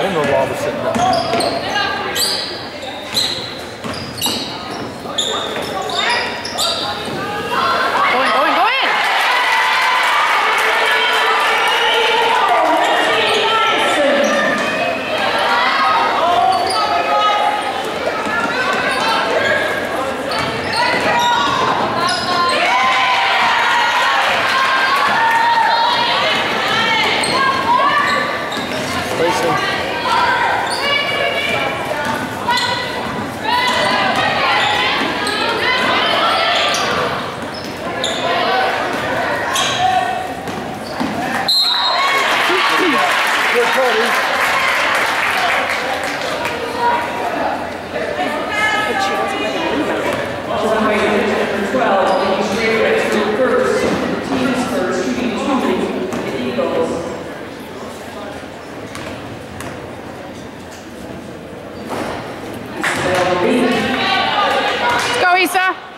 I didn't know Rob was sitting down. Luisa.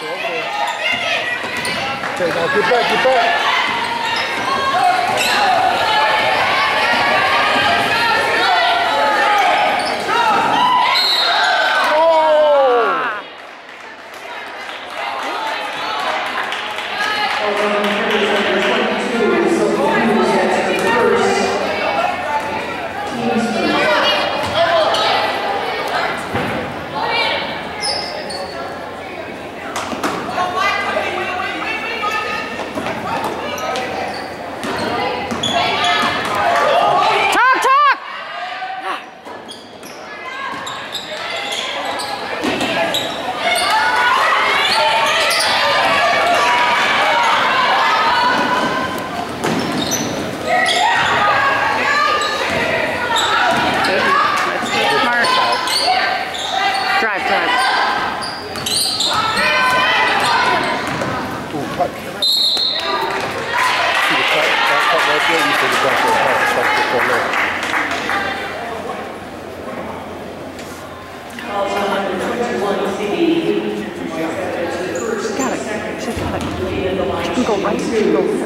Okay, now get back, get back. the Lord. Got it. She's got it. She can go right, go